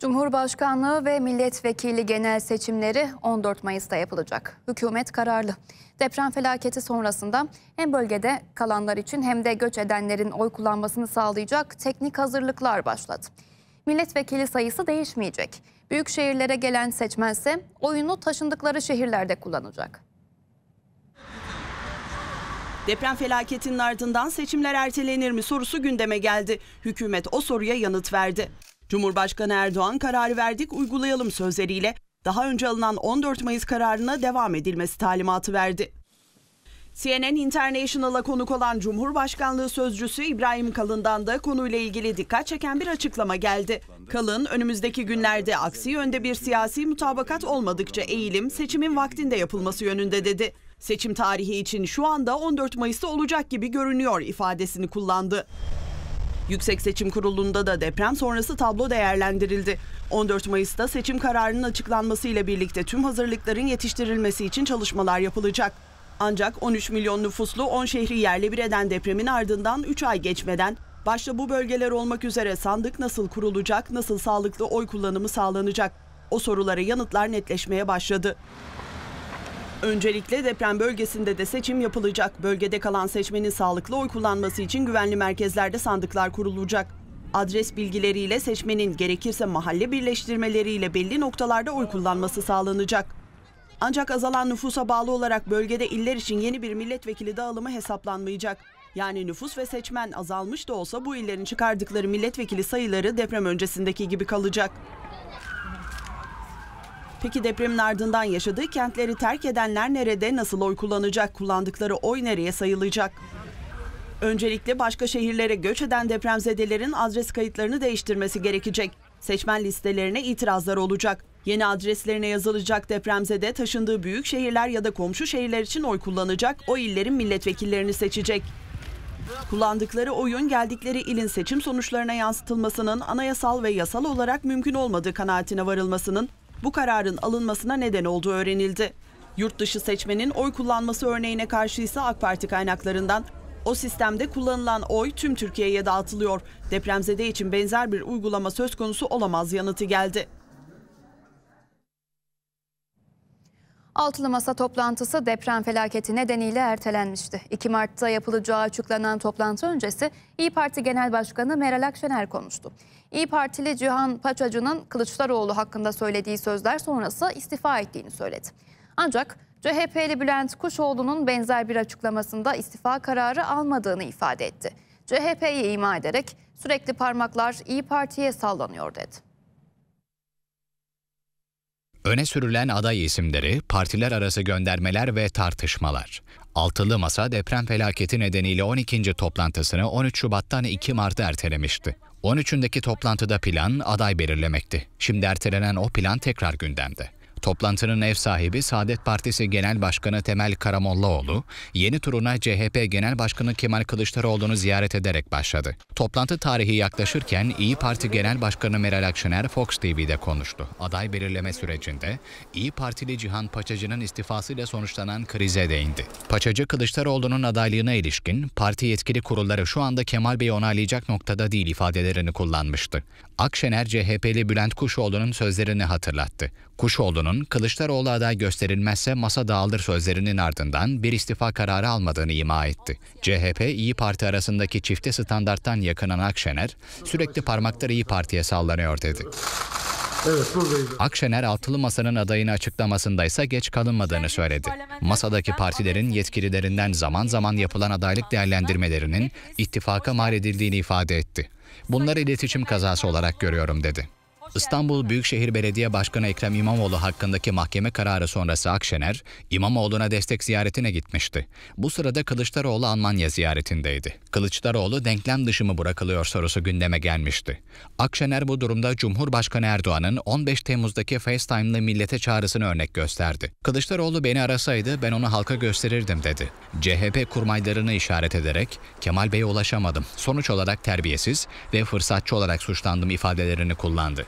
Cumhurbaşkanlığı ve milletvekili genel seçimleri 14 Mayıs'ta yapılacak. Hükümet kararlı. Deprem felaketi sonrasında hem bölgede kalanlar için hem de göç edenlerin oy kullanmasını sağlayacak teknik hazırlıklar başladı. Milletvekili sayısı değişmeyecek. Büyük şehirlere gelen seçmense oyunu taşındıkları şehirlerde kullanacak. Deprem felaketinin ardından seçimler ertelenir mi sorusu gündeme geldi. Hükümet o soruya yanıt verdi. Cumhurbaşkanı Erdoğan kararı verdik uygulayalım sözleriyle daha önce alınan 14 Mayıs kararına devam edilmesi talimatı verdi. CNN International'a konuk olan Cumhurbaşkanlığı Sözcüsü İbrahim Kalın'dan da konuyla ilgili dikkat çeken bir açıklama geldi. Kalın, önümüzdeki günlerde aksi yönde bir siyasi mutabakat olmadıkça eğilim seçimin vaktinde yapılması yönünde dedi. Seçim tarihi için şu anda 14 Mayıs'ta olacak gibi görünüyor ifadesini kullandı. Yüksek Seçim Kurulu'nda da deprem sonrası tablo değerlendirildi. 14 Mayıs'ta seçim kararının açıklanmasıyla birlikte tüm hazırlıkların yetiştirilmesi için çalışmalar yapılacak. Ancak 13 milyon nüfuslu 10 şehri yerle bir eden depremin ardından 3 ay geçmeden başta bu bölgeler olmak üzere sandık nasıl kurulacak, nasıl sağlıklı oy kullanımı sağlanacak? O sorulara yanıtlar netleşmeye başladı. Öncelikle deprem bölgesinde de seçim yapılacak. Bölgede kalan seçmenin sağlıklı oy kullanması için güvenli merkezlerde sandıklar kurulacak. Adres bilgileriyle seçmenin gerekirse mahalle birleştirmeleriyle belli noktalarda oy kullanması sağlanacak. Ancak azalan nüfusa bağlı olarak bölgede iller için yeni bir milletvekili dağılımı hesaplanmayacak. Yani nüfus ve seçmen azalmış da olsa bu illerin çıkardıkları milletvekili sayıları deprem öncesindeki gibi kalacak. Peki depremin ardından yaşadığı kentleri terk edenler nerede, nasıl oy kullanacak, kullandıkları oy nereye sayılacak? Öncelikle başka şehirlere göç eden depremzedelerin adres kayıtlarını değiştirmesi gerekecek. Seçmen listelerine itirazlar olacak. Yeni adreslerine yazılacak depremzede taşındığı büyük şehirler ya da komşu şehirler için oy kullanacak, o illerin milletvekillerini seçecek. Kullandıkları oyun geldikleri ilin seçim sonuçlarına yansıtılmasının anayasal ve yasal olarak mümkün olmadığı kanaatine varılmasının bu kararın alınmasına neden olduğu öğrenildi. Yurt dışı seçmenin oy kullanması örneğine karşı ise AK Parti kaynaklarından o sistemde kullanılan oy tüm Türkiye'ye dağıtılıyor. Depremzede için benzer bir uygulama söz konusu olamaz yanıtı geldi. Altılı Masa toplantısı deprem felaketi nedeniyle ertelenmişti. 2 Mart'ta yapılacağı açıklanan toplantı öncesi İyi Parti Genel Başkanı Meral Akşener konuştu. İyi Partili Cihan Paçacı'nın Kılıçdaroğlu hakkında söylediği sözler sonrası istifa ettiğini söyledi. Ancak CHP'li Bülent Kuşoğlu'nun benzer bir açıklamasında istifa kararı almadığını ifade etti. CHP'yi ima ederek sürekli parmaklar İyi Parti'ye sallanıyor dedi. Öne sürülen aday isimleri, partiler arası göndermeler ve tartışmalar. Altılı Masa deprem felaketi nedeniyle 12. toplantısını 13 Şubat'tan 2 Mart'a ertelemişti. 13'ündeki toplantıda plan aday belirlemekti. Şimdi ertelenen o plan tekrar gündemde. Toplantının ev sahibi Saadet Partisi Genel Başkanı Temel Karamollaoğlu, yeni turuna CHP Genel Başkanı Kemal Kılıçdaroğlu'nu ziyaret ederek başladı. Toplantı tarihi yaklaşırken İyi Parti Genel Başkanı Meral Akşener Fox TV'de konuştu. Aday belirleme sürecinde İyi Partili Cihan Paçacı'nın istifasıyla sonuçlanan krize değindi. Paçacı Kılıçdaroğlu'nun adaylığına ilişkin parti yetkili kurulları şu anda Kemal Bey'i onaylayacak noktada değil ifadelerini kullanmıştı. Akşener CHP'li Bülent Kuşoğlu'nun sözlerini hatırlattı. Kuşoğlu'nun Kılıçdaroğlu aday gösterilmezse masa dağılır sözlerinin ardından bir istifa kararı almadığını ima etti. CHP, İyi Parti arasındaki çifte standarttan yakınan Akşener, sürekli parmakları İyi Parti'ye sallanıyor dedi. Evet. Akşener altılı masanın adayını açıklamasında ise geç kalınmadığını söyledi. Masadaki partilerin yetkililerinden zaman zaman yapılan adaylık değerlendirmelerinin ittifaka mal edildiğini ifade etti. Bunları iletişim kazası olarak görüyorum dedi. İstanbul Büyükşehir Belediye Başkanı Ekrem İmamoğlu hakkındaki mahkeme kararı sonrası Akşener, İmamoğlu'na destek ziyaretine gitmişti. Bu sırada Kılıçdaroğlu Almanya ziyaretindeydi. Kılıçdaroğlu denklem dışı mı bırakılıyor sorusu gündeme gelmişti. Akşener bu durumda Cumhurbaşkanı Erdoğan'ın 15 Temmuz'daki FaceTime'lı millete çağrısını örnek gösterdi. Kılıçdaroğlu beni arasaydı ben onu halka gösterirdim dedi. CHP kurmaylarını işaret ederek Kemal Bey'e ulaşamadım. Sonuç olarak terbiyesiz ve fırsatçı olarak suçlandım ifadelerini kullandı.